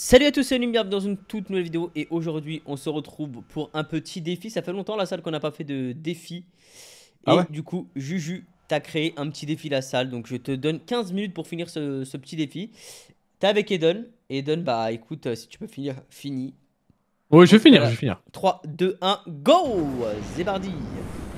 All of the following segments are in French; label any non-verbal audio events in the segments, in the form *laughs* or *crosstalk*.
Salut à tous, c'est bienvenue dans une toute nouvelle vidéo et aujourd'hui on se retrouve pour un petit défi. Ça fait longtemps la salle qu'on n'a pas fait de défi. Et Ah ouais du coup, Juju, t'as créé un petit défi la salle, donc je te donne 15 minutes pour finir ce, ce petit défi. T'es avec Eden. Eden, bah écoute, euh, si tu peux finir, fini. Oui, je vais finir, Voilà. je vais finir. 3, 2, 1, go Zébardi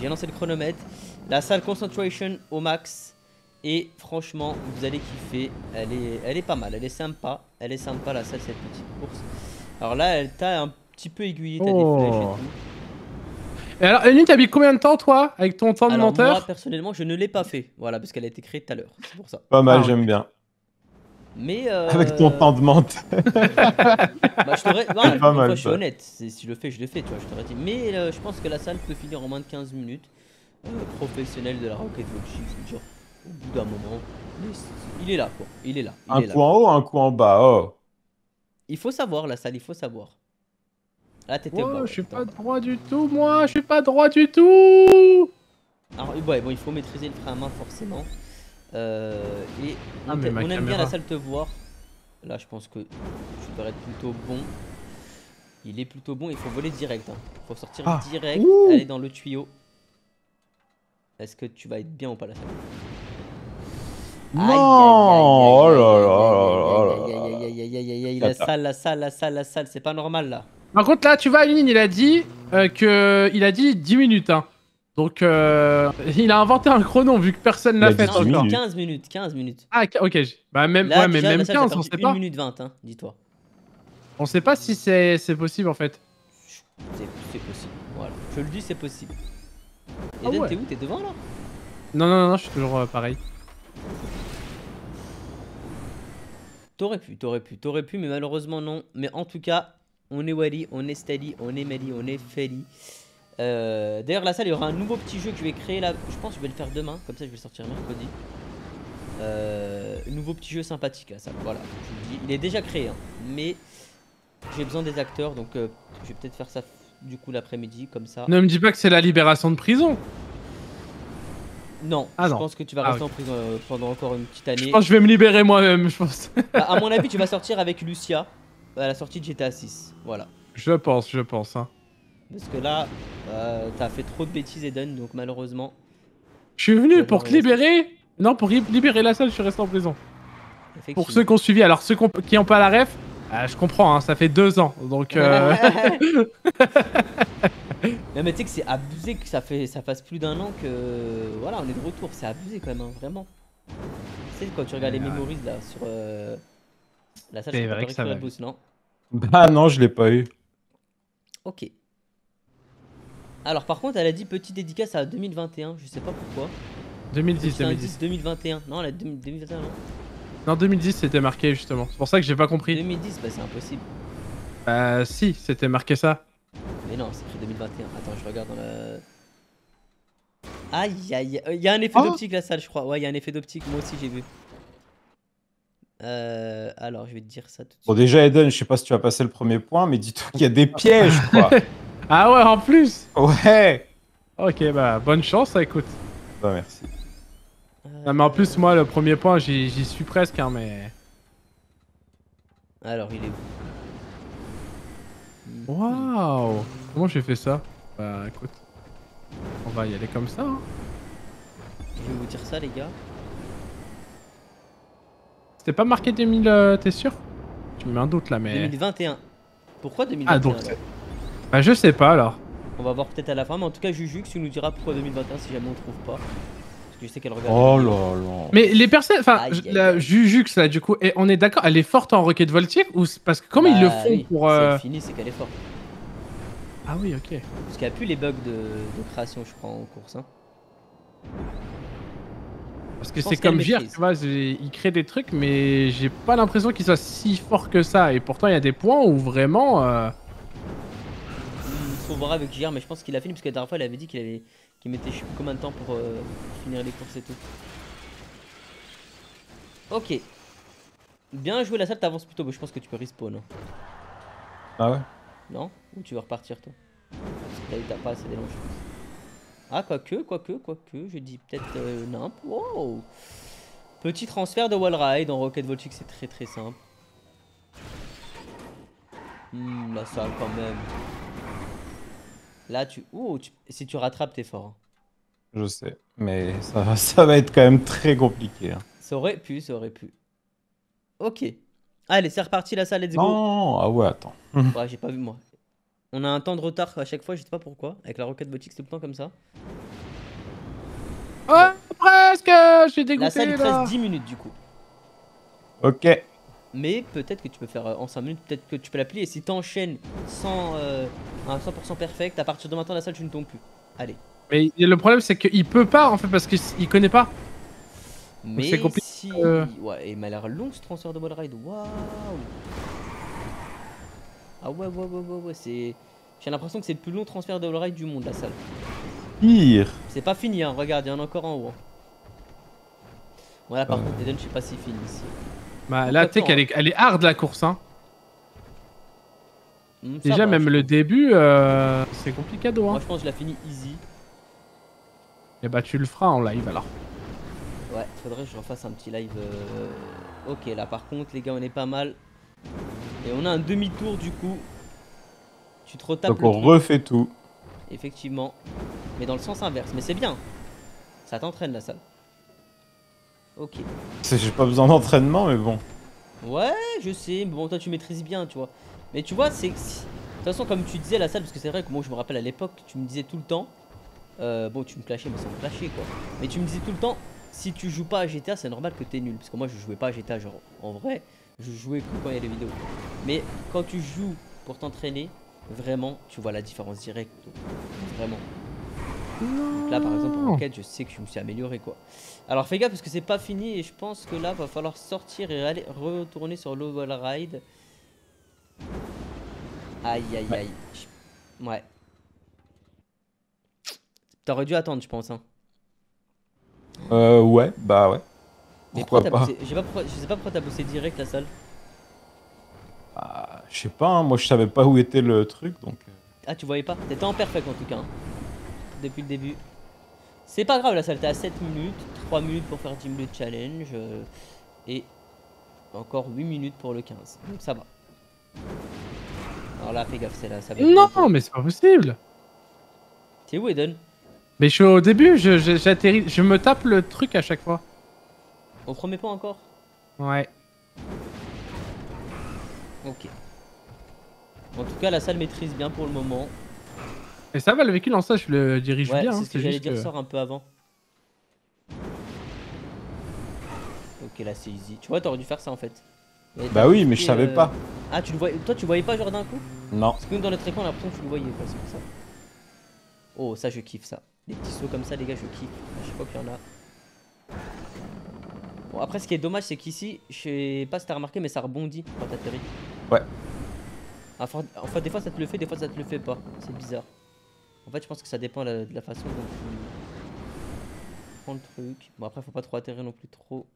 J'ai lancé le chronomètre. La salle concentration au max. Et franchement, vous allez kiffer. Elle est, elle est pas mal, elle est sympa. Elle est sympa la salle, cette petite course. Alors là, elle t'a un petit peu aiguillé, t'as Oh. des flèches et tout. Et alors, Eline, t'as mis combien de temps, toi, avec ton temps de Alors menteur moi, personnellement, je ne l'ai pas fait. Voilà, parce qu'elle a été créée tout à l'heure. C'est pour ça. Pas mal, Ah, j'aime bien. Mais *laughs* euh, Avec ton temps de menthe. *laughs* Bah, je t'aurais. Pas fois, mal, je suis honnête. Si je le fais, je le fais, tu vois, je t'aurais dit. Mais euh, je pense que la salle peut finir en moins de 15 minutes. Euh, professionnel de la Rocket Watching, je veux dire, au bout d'un moment. il est là, quoi. Il est là. Il Un est là. coup en haut, un coup en bas. Oh. Il faut savoir, la salle, il faut savoir. Là, t'étais Oh, je suis pas droit du tout, moi, je suis pas droit du tout Alors, ouais, bon, il faut maîtriser le frein à main, forcément. Euh, et Ah, on, aime bien la salle te voir. Là, je pense que tu devrais être plutôt bon. Il est plutôt bon, il faut voler direct. Il faut sortir Ah. direct, Ouh. aller dans le tuyau. Est-ce que tu vas être bien ou pas la salle? Non Oh là là La salle, la salle, la salle, la salle, c'est pas normal là. Par contre, là, tu vois, Eline, il a dit euh, que... Il a dit 10 minutes, hein. Donc, euh, il a inventé un chrono, vu que personne l'a fait dit Non, 10 encore. minutes. 15 minutes, 15 minutes. Ah, ok. Bah, même, Là, ouais, mais déjà, même salle, 15, t'as on sait 1 pas. minute 20, hein, dis-toi. On sait pas si c'est c'est possible, en fait. C'est possible, voilà. Je le dis, c'est possible. Ah Eden, ouais. t'es où? T'es devant là? Non, non, non, je suis toujours euh, pareil. T'aurais pu, t'aurais pu, t'aurais pu, mais malheureusement non. Mais en tout cas, on est Wally, on est Steady, on est Meli, on est Feli. Euh, D'ailleurs, la salle, il y aura un nouveau petit jeu que je vais créer là. Je pense que je vais le faire demain, comme ça je vais sortir mercredi. Euh, nouveau petit jeu sympathique la salle, voilà. Je dis. Il est déjà créé, hein, mais j'ai besoin des acteurs, donc euh, je vais peut-être faire ça du coup l'après-midi, comme ça. Ne me dis pas que c'est la libération de prison. Non, Ah je non. pense que tu vas Ah, rester en prison euh, pendant encore une petite année. Je pense que je vais me libérer moi-même, je pense. *laughs* Bah, à mon avis, tu vas *laughs* sortir avec Lucia à la sortie de GTA 6. Voilà. je pense, je pense. Hein. Parce que là, euh, t'as fait trop de bêtises, Eden, donc malheureusement. Je suis venu pour te libérer. Non, pour libérer la salle, je suis resté en prison. Pour ceux qui ont suivi, alors ceux qui ont- qui n'ont pas la ref, euh, je comprends, hein, ça fait deux ans. Donc, *laughs* euh, non, mais tu sais que c'est abusé que ça, fait, ça fasse plus d'un an que. Voilà, on est de retour. C'est abusé quand même, hein, vraiment. Tu sais, quand tu regardes les Ouais. memories là sur. euh, La salle, C'est vrai que ça va boost, non? Bah non, je l'ai pas eu. Ok. Alors, par contre, elle a dit petite dédicace à 2021. Je sais pas pourquoi. 2010, Petit 2010. indice 2021. Non, elle a dit 2021, non? Non, 2010, c'était marqué justement. C'est pour ça que j'ai pas compris. 2010, bah c'est impossible. Euh, si, c'était marqué ça. Non, c'est écrit 2021. Attends, je regarde dans la. Aïe aïe, il y a un effet Oh d'optique la salle, je crois. Ouais, il y a un effet d'optique, moi aussi j'ai vu. Euh, alors, je vais te dire ça tout de Bon, suite. déjà, Eden, je sais pas si tu vas passer le premier point, mais dis-toi qu'il y a des pièges, quoi. *laughs* Ah ouais, en plus ouais. Ok, bah, bonne chance, écoute. Bah, merci. Non, mais en plus, moi, le premier point, j'y j'y suis presque, hein, mais. Alors, il est où? Waouh Comment j'ai fait ça Bah, écoute. On va y aller comme ça. hein. Je vais vous dire ça, les gars. C'était pas marqué 2000, euh, t'es sûr? Tu me mets un doute là, mais. 2021. Pourquoi 2021 Ah, donc. Bah, je sais pas alors. On va voir peut-être à la fin, mais en tout cas, Juju, tu nous diras pourquoi 2021 si jamais on trouve pas. Que je sais qu'elle regarde. Oh là là. Mais les personnes, enfin, la. Jujux là, du coup, on est d'accord, elle est forte en rocket voltique ou c'est- parce que comment ils le Bah font oui, pour euh, finit, c'est qu'elle est forte. Ah oui, ok. Parce qu'il n'y a plus les bugs de, de création, je crois, en course. Hein. Parce que c'est comme JR, maîtrise. tu vois, il crée des trucs, mais j'ai pas l'impression qu'il soit si fort que ça. Et pourtant, il y a des points où vraiment. euh, Il faut voir avec JR, mais je pense qu'il a fini parce que la dernière fois il avait dit qu'il avait qu'il mettait je sais plus combien de temps pour, euh, pour finir les courses et tout. Ok. Bien joué la salle, t'avances plutôt, mais je pense que tu peux respawn. hein. Ah ouais? Non? Ou tu veux repartir toi? Parce que là t'as pas assez d'élan je pense. Ah quoique, quoique, quoique, je dis peut-être euh, nimp. Wow Petit transfert de Wallride en Rocket Voltic, c'est très très simple. Hmm, la salle quand même. Là, tu. Oh, tu- si tu rattrapes, t'es fort. hein. Je sais. Mais ça, va- *laughs* ça va être quand même très compliqué. hein. Ça aurait pu, ça aurait pu. Ok. Allez, c'est reparti la salle, let's go. Non, ah ouais, attends. *laughs* Ouais, j'ai pas vu moi. On a un temps de retard à chaque fois, je sais pas pourquoi. Avec la roquette boutique, c'est tout le temps comme ça. Oh, presque Je suis dégoûté La salle, il te reste 10 minutes du coup. Ok. Mais peut-être que tu peux faire euh, en 5 minutes, peut-être que tu peux l'appeler. Et si t'enchaînes sans euh, un 100% perfect, à partir de maintenant, la salle, tu ne tombes plus. Allez. Mais le problème c'est qu'il peut pas en fait parce qu'il connaît pas. Mais c'est compliqué, si... euh. Ouais, il m'a l'air long ce transfert de wall ride. Waouh Ah ouais, ouais, ouais, ouais, ouais, c'est... J'ai l'impression que c'est le plus long transfert de wall ride du monde, la salle. Pire. C'est pas fini, hein. regarde, il y en a encore en haut. hein. Voilà, par Ouais. contre, Eden, je sais pas si fini ici. Bah là tu sais qu'elle est, elle est hard la course hein. Hmm, Déjà va, même le début euh, c'est compliqué Moi, hein. je pense que je la finis easy. Et bah tu le feras en live alors. Ouais, faudrait que je refasse un petit live. euh, Ok, là par contre, les gars, on est pas mal. Et on a un demi-tour du coup. Tu te retapes Donc on truc, refait tout. effectivement. Mais dans le sens inverse. Mais c'est bien. Ça t'entraîne la salle. Ok. J'ai pas besoin d'entraînement, mais bon. Ouais, je sais. mais Bon, toi, tu maîtrises bien, tu vois. Mais tu vois, c'est. De toute façon, comme tu disais la salle, parce que c'est vrai que moi, je me rappelle à l'époque, tu me disais tout le temps. euh, bon, tu me clashais, mais sans me clasher, quoi. Mais tu me disais tout le temps, si tu joues pas à GTA, c'est normal que t'es nul. Parce que moi, je jouais pas à GTA, genre, en vrai, je jouais que quand il y a les vidéos. Mais quand tu joues pour t'entraîner, vraiment, tu vois la différence directe. Vraiment. Donc là, par exemple, en enquête, je sais que je me suis amélioré, quoi. Alors, fais gaffe, parce que c'est pas fini, et je pense que là, va falloir sortir et aller retourner sur le wall ride. Aïe, aïe, Ouais. aïe. Ouais. T'aurais dû attendre, je pense. Hein. Euh, ouais, bah ouais. Mais Pourquoi bossé- pas pourquoi- Je sais pas pourquoi t'as bossé direct la salle. Ah, Je sais pas, hein, moi je savais pas où était le truc, donc... euh, Ah, tu voyais pas? T'étais en perfect en tout cas. hein. Depuis le début. C'est pas grave, la salle, t'es à 7 minutes. 3 minutes pour faire 10 minutes challenge. euh, et encore 8 minutes pour le 15. Donc ça va. Alors là, fais gaffe, c'est là. Ça va être. Non mais c'est pas possible. T'es où, Eden? Mais je suis au début, je- je- j'atterris, je, me tape le truc à chaque fois. On promet pas encore? Ouais. Ok. En tout cas, la salle maîtrise bien pour le moment. Et ça va, le véhicule en ça, je le dirige Ouais, bien. c'est hein, ce que j'allais juste dire, que- sort un peu avant. Ok, là c'est easy. Tu vois, t'aurais dû faire ça en fait. Bah oui, mais je savais euh, pas. Ah, tu le voyais... toi tu le voyais pas genre d'un coup? Non. Parce que nous dans notre écran on a l'impression que tu le voyais quoi, c'est pour ça. Oh, ça je kiffe ça. Les petits sauts comme ça, les gars, je kiffe. À chaque fois qu'il y en a. Bon, après, ce qui est dommage, c'est qu'ici, je sais pas si t'as remarqué, mais ça rebondit quand t'atterris. Ouais. Enfin, en fait, des fois ça te le fait, des fois ça te le fait pas. C'est bizarre. En fait, je pense que ça dépend la- de la façon dont tu prends le truc. Bon, après, faut pas trop atterrir non plus trop.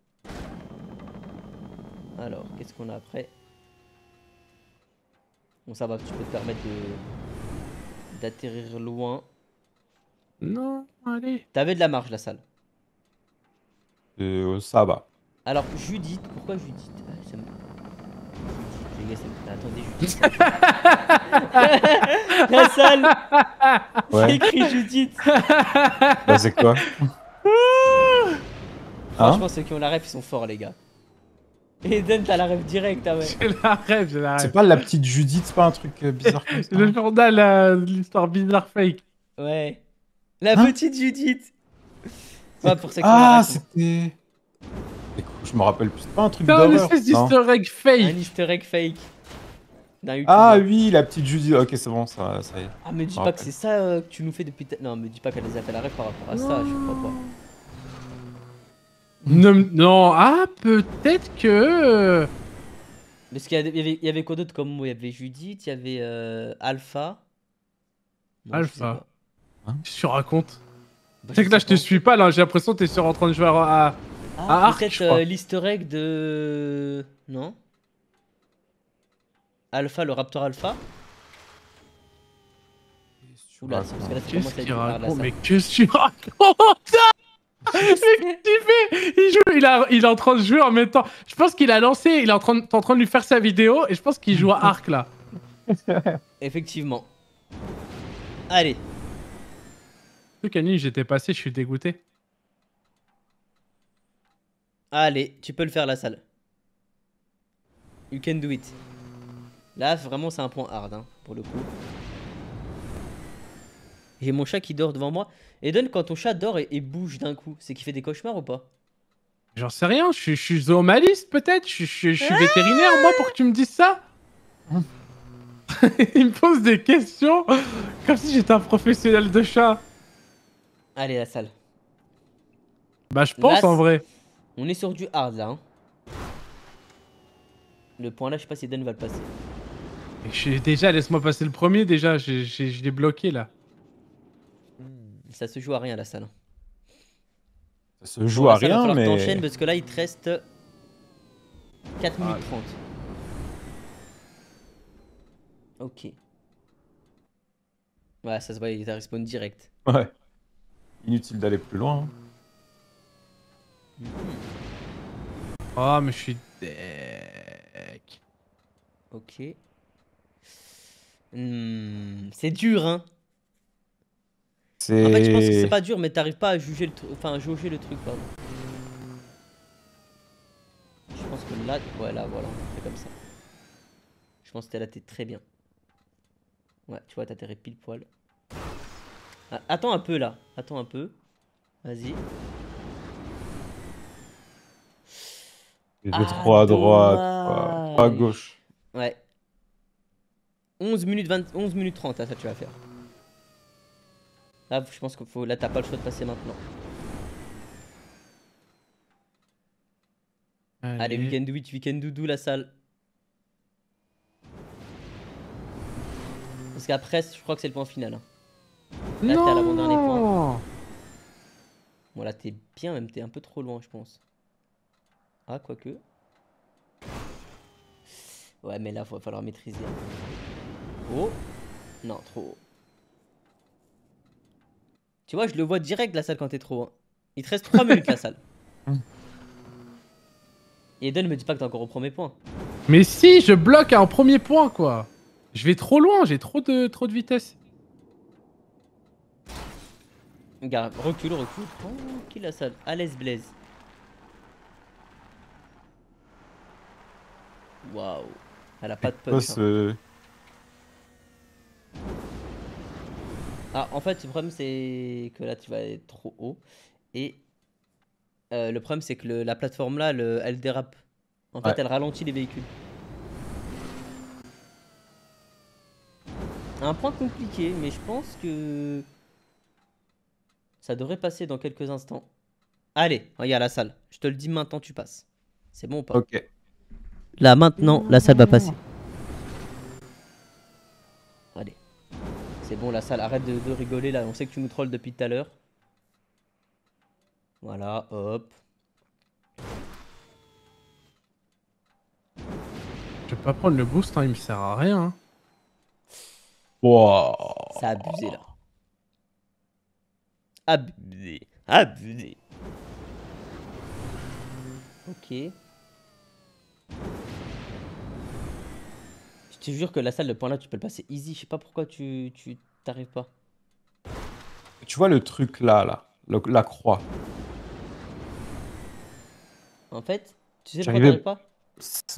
Alors, qu'est-ce qu'on a après? Bon, ça va, tu peux te permettre de d'atterrir loin. Non, allez. T'avais de la marge, la salle. Euh, ça va. Alors, Judith, pourquoi Judith? Ah, ça me- Judith, les gars, ça me- Attendez, Judith. la salle C'est Ouais. écrit Judith bah c'est quoi Hein Franchement, ceux qui ont la ref, ils sont forts, les gars. Eden, t'as la ref direct, ah ouais. J'ai la rêve, j'ai la C'est rêve. pas la petite Judith, c'est pas un truc euh, bizarre comme ça Le journal, euh, l'histoire bizarre fake. Ouais. La Hein petite Judith Ouais, pour ceux qui ont Ah, ref, c'était... Je me rappelle plus, c'est pas un truc C'est un d'horreur espèce d'easter egg un fake. easter egg fake. D'un Ah oui, la petite Judith, ok c'est bon, ça, ça y est. Ah, me dis pas que c'est ça euh, que tu nous fais depuis. ta- Non, me dis pas qu'elle les a fait la ref par rapport à ça, je crois pas. Non, non, ah, peut-être que. Parce qu'il y, avait- il y avait, il y avait quoi d'autre comme mot? Il y avait Judith, il y avait euh, Alpha. Alpha. pas. Qu'est-ce que tu racontes? Bah, C'est que là, je te suis pas, là. J'ai l'impression que t'es sur en train de jouer à. Ah, Arc, peut-être euh, l'easter egg de. Non? Alpha, le Raptor Alpha Oula, c'est parce que là, c'est Qu'est-ce commence à qu'il être par la raconte salle. Mais qu'est-ce que tu racontes? *laughs* Mais qu'est-ce qu'il fait il, joue, il, a- il est en train de jouer en même temps. Je pense qu'il a lancé, il est en train, de- t'es en train de lui faire sa vidéo et je pense qu'il joue à *laughs* Arc là. Effectivement. Allez. Le canine, j'étais passé, je suis dégoûté. Allez, tu peux le faire la salle. You can do it. Là, vraiment, c'est un point hard, hein, pour le coup. J'ai mon chat qui dort devant moi. Eden, quand ton chat dort et, et bouge d'un coup, c'est qu'il fait des cauchemars ou pas? J'en sais rien, je suis, je suis zoomaliste peut-être, je, je- je suis vétérinaire moi pour que tu me dises ça. *laughs* Il me pose des questions comme si j'étais un professionnel de chat. Allez, la salle. Bah je pense Là, en vrai. On est sur du hard là. hein. Le point là, je sais pas si Eden va le passer. Je suis déjà, laisse-moi passer le premier déjà, je l'ai bloqué là. Ça se joue à rien la salle. Ça se joue Bon, à rien, mais. t'enchaînes parce que là, il te reste 4 minutes Ah. 30. Ok. Ouais, ça se voit, il t'a respawn direct. Ouais. Inutile d'aller plus loin. hein. Oh mais je suis deck. Ok. Hmm, c'est dur, hein. C'est. En fait, je pense que c'est pas dur, mais t'arrives pas à juger le truc. Enfin, à jauger le truc, pardon. Je pense que là. Ouais, là, voilà, on fait comme ça. Je pense que là, t'es très bien. Ouais, tu vois, t'atterris pile poil. Ah, attends un peu là. Attends un peu. Vas-y. C'est Ah, trop à droite, quoi. dommage. Pas à gauche. Ouais. 11 minutes 20, 11 minutes 30, là, ça tu vas faire. Là, je pense que faut, là, t'as pas le choix de passer maintenant. Allez, we can do it, we can do do la salle. Parce qu'après, je crois que c'est le point final. hein. Là, t'es à l'avant-dernier point. Non Bon, là, t'es bien, même, t'es un peu trop loin, je pense. Ah, quoique. Ouais, mais là, va falloir maîtriser. Oh Non, trop haut. Tu vois, je le vois direct, la salle, quand t'es trop haut. Il te reste 3 *laughs* minutes, la salle. Et Eden me dit pas que t'es encore au premier point. Mais si, je bloque à un premier point quoi. Je vais trop loin, j'ai trop de, trop de vitesse. Regarde, recule, recule. Tranquille, la salle. À l'aise, Blaise. Waouh. Elle a pas de punch. hein. Ah, en fait, le problème, c'est que là, tu vas être trop haut. Et euh, le problème, c'est que le- la plateforme là, le- elle dérape. En fait, elle ralentit les véhicules. Un point compliqué, mais je pense que ça devrait passer dans quelques instants. Allez, regarde la salle. Je te le dis maintenant, tu passes. C'est bon ou pas? Ok. Là, maintenant, la salle va passer. Allez. C'est bon, la salle, arrête de, de rigoler là. On sait que tu nous trolls depuis tout à l'heure. Voilà, hop. Je vais pas prendre le boost, hein, il me sert à rien. hein. Wow. Ça a abusé là. Abusé. Abusé. Ok. Te jure que la salle, le point là, tu peux le passer easy. Je sais pas pourquoi tu tu t'arrives pas. Tu vois le truc là, là, le- la croix. En fait, tu sais pourquoi t'arrives pas?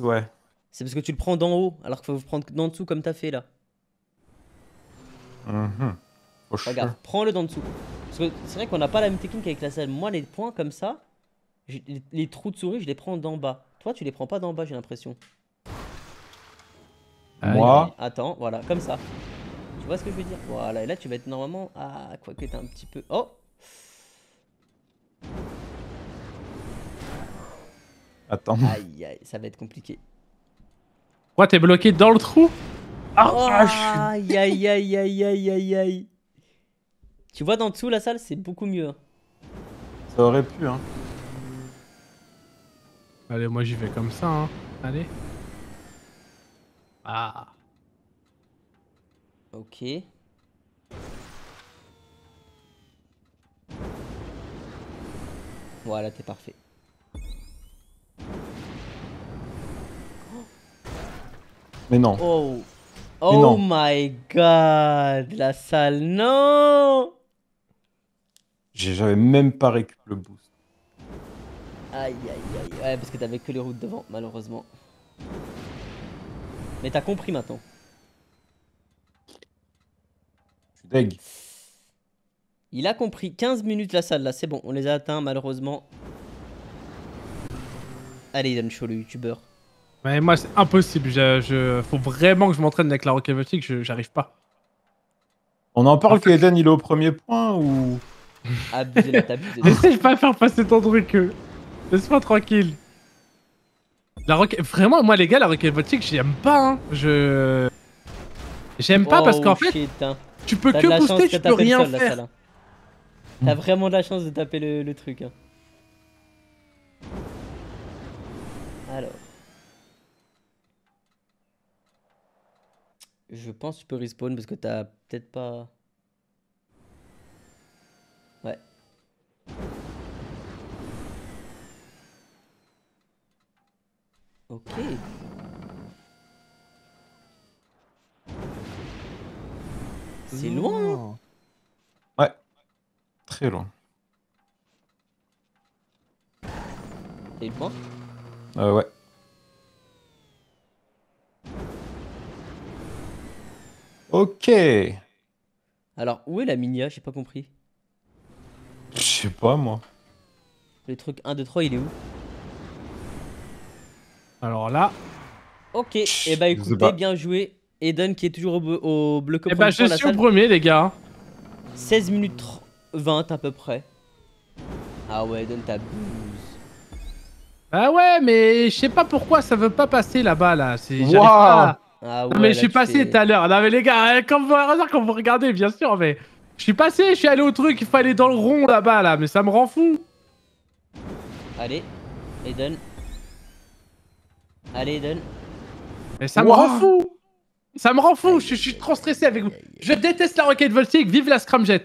Ouais. C'est parce que tu le prends d'en haut, alors qu'il faut prendre d'en dessous comme t'as fait là. Mhm. Faut Regarde, prends-le d'en dessous. Parce que c'est vrai qu'on n'a pas la même technique avec la salle. Moi, les points comme ça, les, les trous de souris, je les prends d'en bas. Toi, tu les prends pas d'en bas, j'ai l'impression. Moi, Attends, voilà, comme ça. Tu vois ce que je veux dire? Voilà, et là, tu vas être normalement. Ah, quoi que t'es un petit peu. Oh attends. Aïe, aïe, ça va être compliqué. Quoi, t'es bloqué dans le trou? Ah, Oh, ah, je suis- aïe, aïe, aïe, aïe, aïe, aïe, aïe. Tu vois, d'en dessous, la salle, c'est beaucoup mieux. hein. Ça aurait pu, hein. Allez, moi j'y vais comme ça. Hein. Allez. Ah. Ok. Voilà, t'es parfait. Mais non. Oh Oh non. my god, la salle, non J'avais même pas récup le boost. Aïe aïe aïe, ouais parce que t'avais que les routes devant, malheureusement. Mais t'as compris maintenant. Je suis deg. Il a compris, 15 minutes la salle là, c'est bon, on les a atteints malheureusement. Allez, donne chaud le youtubeur. Mais moi, c'est impossible. Je, je- Faut vraiment que je m'entraîne avec la Rocket je- J'arrive pas. On en parle En fait- qu'Eden il est au premier point ou? Abusé là, t'abuses. *laughs* Essaye pas de faire passer ton truc. euh. Laisse-moi tranquille. La Rocket... Vraiment, moi, les gars, la Rocket Voltic, j'aime pas. Hein. Je. J'aime pas parce Oh, qu'en fait, shit, hein. tu peux que booster, tu peux rien faire. hein. T'as vraiment de la chance de taper le, le truc. hein. Alors. Je pense que tu peux respawn parce que t'as peut-être pas. Ok. C'est loin. Ouais. Très loin. C'est loin. Euh, ouais. Ok. Alors, où est la minia? J'ai pas compris. Je sais pas moi. Le truc 1, 2, 3, il est où? Alors là, Ok, et bah Je sais écoutez, bien joué. Eden qui est toujours au, bloc eh ben, je suis au premier, les gars. 16 minutes tr- 20 à peu près. Ah ouais, Eden t'abuses. Ah ouais, mais je sais pas pourquoi ça veut pas passer là-bas, là. C'est... j'arrive Waouh. pas. Ah ouais, Non, mais là, je suis passé tout à l'heure. Non, mais les gars, euh, comme vous, quand vous regardez, bien sûr, mais. Je suis passé, je suis allé au truc, il faut aller dans le rond là-bas, là, mais ça me rend fou. Allez, Eden. Allez, Eden. Mais ça me rend fou. Ça me rend fou, je, je suis trop stressé avec vous. Je déteste la Rocket Voltic, vive la Scramjet.